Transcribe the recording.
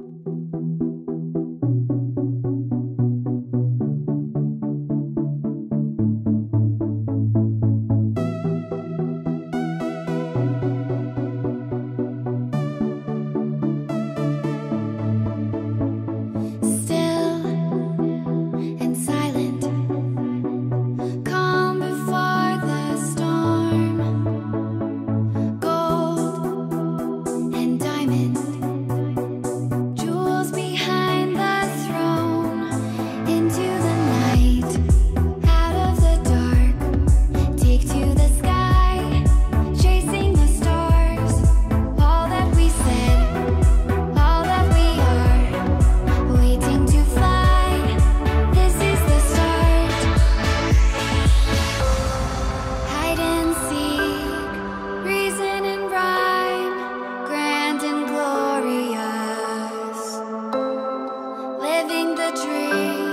Still the dream.